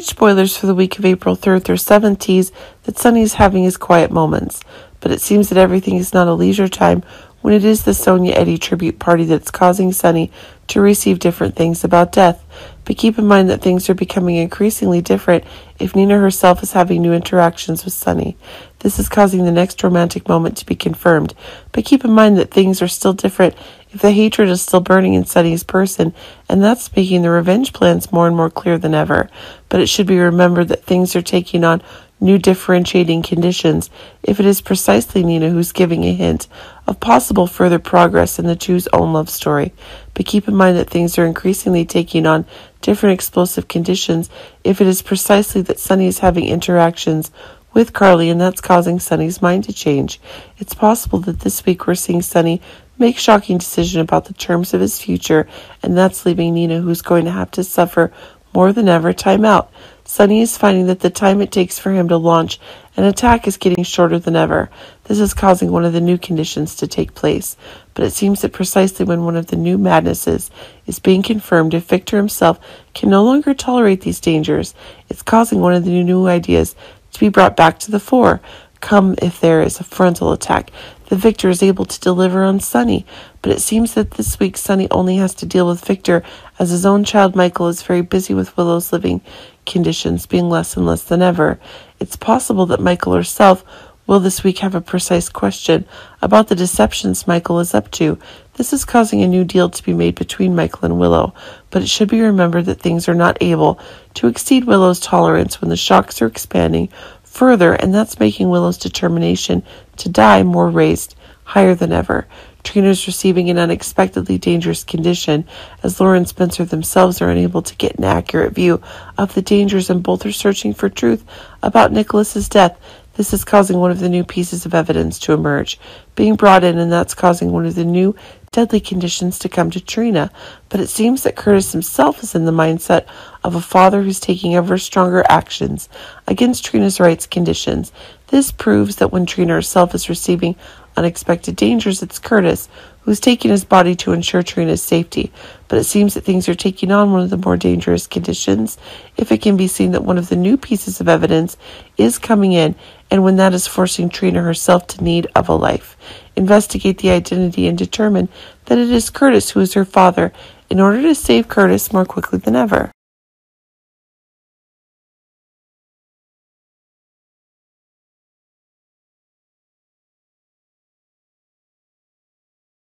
GH spoilers for the week of April 3rd through 7th tease that is having his quiet moments, but it seems that everything is not a leisure time when it is the Sonia Eddie tribute party that's causing Sonny to receive different things about death. But keep in mind that things are becoming increasingly different if Nina herself is having new interactions with Sonny. This is causing the next romantic moment to be confirmed. But keep in mind that things are still different if the hatred is still burning in Sonny's person, and that's making the revenge plans more and more clear than ever. But it should be remembered that things are taking on new differentiating conditions if it is precisely Nina who's giving a hint of possible further progress in the two's own love story. But keep in mind that things are increasingly taking on different explosive conditions if it is precisely that Sonny is having interactions with Carly and that's causing Sonny's mind to change. It's possible that this week we're seeing Sonny make shocking decision about the terms of his future and that's leaving Nina who's going to have to suffer more than ever time out. Sonny is finding that the time it takes for him to launch an attack is getting shorter than ever. This is causing one of the new conditions to take place. But it seems that precisely when one of the new madnesses is being confirmed, if Victor himself can no longer tolerate these dangers, it's causing one of the new ideas to be brought back to the fore. Come if there is a frontal attack that Victor is able to deliver on Sonny, but it seems that this week Sonny only has to deal with Victor as his own child Michael is very busy with Willow's living conditions being less and less than ever. It's possible that Michael herself will this week have a precise question about the deceptions Michael is up to. This is causing a new deal to be made between Michael and Willow, but it should be remembered that things are not able to exceed Willow's tolerance when the shocks are expanding further, and that's making Willow's determination to die more raised, higher than ever. Trina is receiving an unexpectedly dangerous condition, as Laura and Spencer themselves are unable to get an accurate view of the dangers, and both are searching for truth about Nikolas's death. This is causing one of the new pieces of evidence to emerge, being brought in, and that's causing one of the new deadly conditions to come to Trina. But it seems that Curtis himself is in the mindset of a father who's taking ever stronger actions against Trina's rights conditions. This proves that when Trina herself is receiving unexpected dangers, it's Curtis who's taking his body to ensure Trina's safety. But it seems that things are taking on one of the more dangerous conditions if it can be seen that one of the new pieces of evidence is coming in, and when that is forcing Trina herself to need of a life. Investigate the identity and determine that it is Curtis who is her father in order to save Curtis more quickly than ever.